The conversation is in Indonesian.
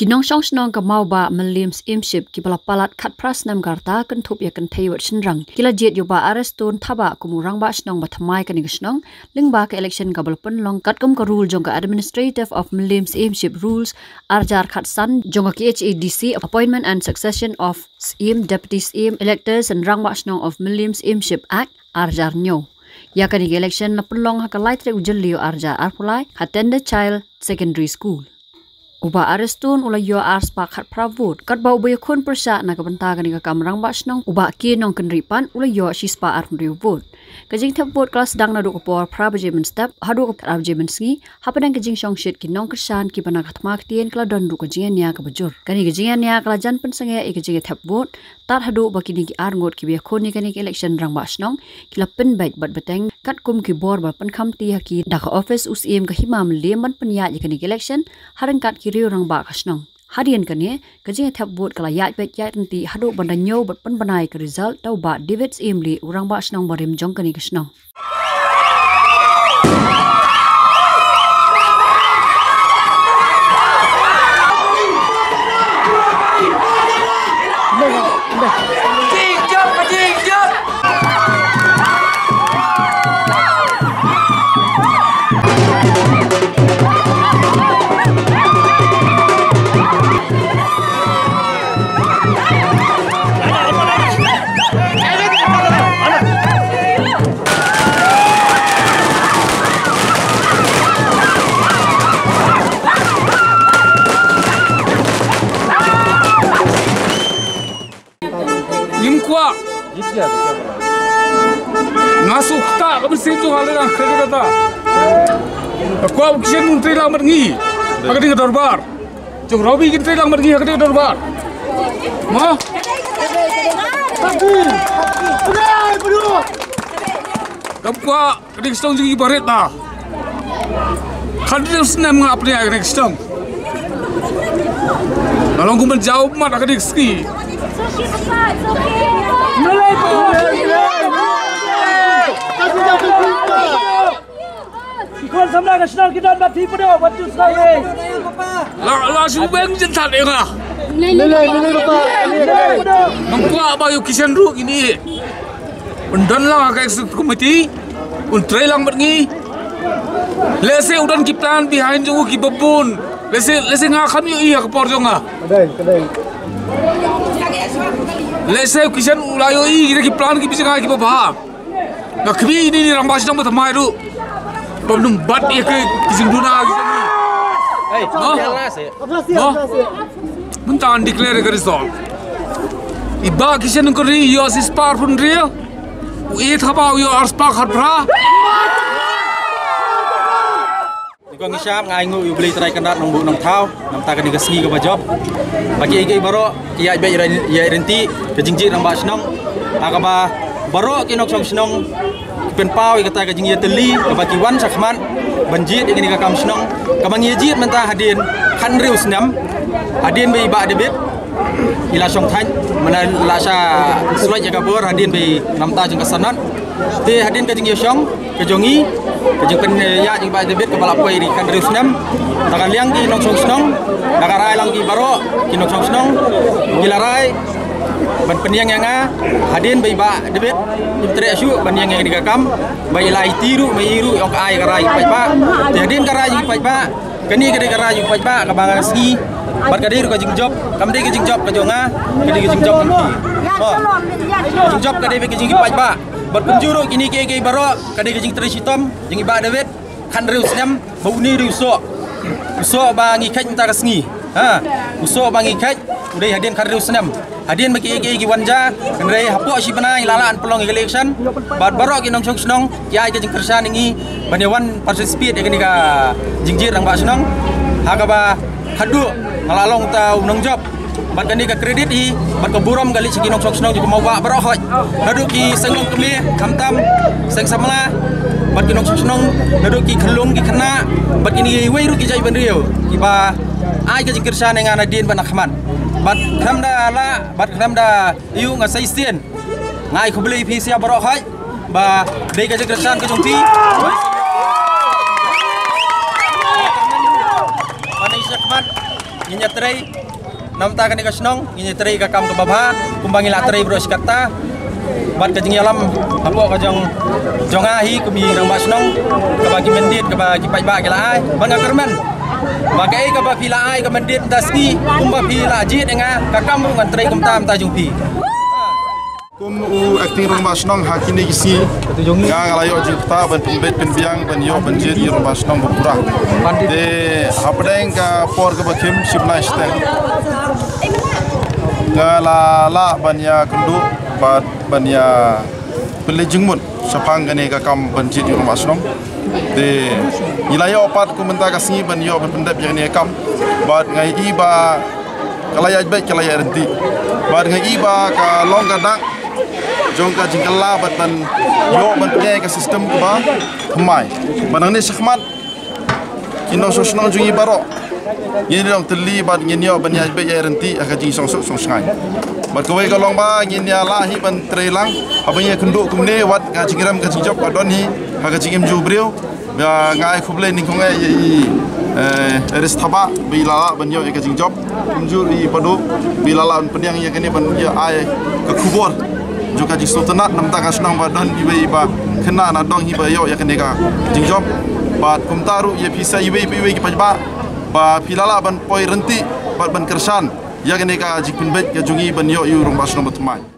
Kinong shong shnong ka mau ba malims imship ki bala palat khat pras nam garta kan thup ya kan thei rang. Kila jet yo ba arestun thaba kumurang ba shnong ba thamai kan shnong ling ba ka election ka bal pun long kat kum ka rule jong ka administrative of malims imship rules. Arjar khat san jong ka HADC appointment and succession of im deputy im electors and rang ba of malims imship act arjar nyo. Ya kan election na pulong ha ka light re ujel arjar arpulai attend child secondary school Uba arestun ula yo ars pa khat pravut. Kat ba ubay khun persa na kabanta gani ka kamrang ba uba ki nong kenripan ula yo shispa ar kajing thap vot klas dang na du ko por step hadu ko prabajemen ski hapadang kajing shong shit ki nong kersan ki bana khatmak tien kala don du nya ka bajur kani kajing kala jan pen sange e kajing vot tar hadu ba ki ni ki ar ngot ki kani election rang ba kila pen baik bat bateng kat kum ki bor ba pen ti office us em ka himam le man pen ya kani election haran kat ki riu rang ba kasnong harian kane kajing thap bot kala ya pet ya ti hadu banda nyo bat pan banai ka result tau ba davids emli urang ba snong barim jong kani kasnong ngasu kita kamu sih tuh halnya kerja kata aku aku kisah menteri lang pergi agak dengan darbar cung Robi menteri lang pergi agak dengan darbar mah tapi berai berdua kapwa kerja stong jadi baret lah kan terus nama apa nih kerja stong Kalau aku menjawab mat kedik ski. Ikon kita ini. Ke lang. Lese Lese lese ngah kami iya ke por jonga. Kedai kedai. Lese kisan ulayo i kita kiplan ki bisa ngah ki bapa. Nak kami ini ni rambas jang betamai ru. Pemnum bat iya ke kisan duna kisan ni. Hey, No? No? Mentan declare ke result. Iba kisan ko ri yo si spar pun ri. U e thaba yo ars pa Iko ngisap ngai ngu yu beli terai kendat nong bu nong tau nong ta kani kesngi ke bajob. Bagi ike baro kia ibe ya irenti ke jingji nang ba snong. Akaba baro ki nok song snong pen pau ika ta ke jingji teli ke baki wan sakman banjit ingin ka kam snong. Kamang ye jit menta hadin kan riu snam. Hadin be ba debit ila song than mana la sha suai jaga bor hadin be namta jeng kesanan. Te hadin ka jing yosong ke jongi ke jing pen ya jing ba debit ke balap koi di kan rius nam takan liang ki nong song snong daga rai lang ki baro ki nong song snong gila rai ban peniang yang a hadin be ba debit imtre asu peniang yang digakam bai lai tiru mai iru yok ai karai pai ba. Hadin karai pai ba kani kade karai pai ba ka bangang ski Bat kadir ka jing job, kam de ka jing job ka jonga, ka de ka jing job kam ki. Oh. Jing job ka de ka jing paj ba. Bat penjuru kini ke ke baro, ka de ka jing tri sitom, jing ba David, kan riu snam, bau ni riu so. So ba ngi kaj ta ka sngi. Ha, uso ba ngi kaj, udai hadin kan riu snam. Hadin bagi ke ke wanja, kan rei hapo si bana lalaan pelong election. Bat baro ki nong snong, ya ke jing kersan ngi banyawan participate ya ka jingjir nang ba snong. Hakaba hadu ngalalong ta unang job. Bat kani ka kredit i bat ka buram gali sigi nok sok snong juga mau wa barohoj hadu ki senglong kemi kamtam seng samla. Bat ki nok sok hadu ki khelung ki khana bat kini wei ru ki jai ban riu ki ba ai ka jikir sa ngana din ban akhman. Bat khamda la bat khamda iu nga sai ngai khubli phi sia barohoj ba dei ka jikir sa ka Pani Nginya tray nam ta kani kasnong nginya tray ka kam ka babha kumbangi la tray bro sikata bat ka jingyalam apo ka jong jongahi kumi rang basnong ka bagi mendit ka bagi pai ba kala ai. Banga kerman bagai ka ba pila ai ka mendit tasni kumba pila jit nga ka kam ngan kum u acting rong bas nong hakini gisi. Nga ngalayo jita ban pembet penbiang ban yo ban jir rong bas nong bukura de hapdeng ka por ka bakim shipna steng nga la la ban ya kundu bat ban ya pele jingmun sapang gane ka kam nong. De ilayo opat ku menta kasi ban yo pendep yang ne kam. Bat ngai iba kalaya baik kalaya renti. Bat ngai iba ka long kadang jong ka jingkala bat ban yo ban punya ka sistem ba mai banang ni sakhmat kino so jungi baro yin dong teli bat ngin yo ban ya be ya renti. Aka jing song song sngai bat ko ka long ba ngin ya la hi ban trelang abang ya kenduk kumne wat ka jingram ka jingjop ka don hi. Aka jingim ju brio. Ya ngai khuble ning khong ai eh eres thaba bi lala ban yo ka jingjop kumjur i padu bi lala penyang ya kene ban ya ai ka khubor juga di sultanat nam taka senang badan iba iba kena na dong iba yo ya kene ka jingjob bat kumtaru ya bisa iba iba iba ki pajba ba pilala ban poi renti bat ban kersan ya kene ka jikpin bet ya jungi ban yo yu rong basno batmai